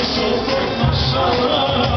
Maşallah, maşallah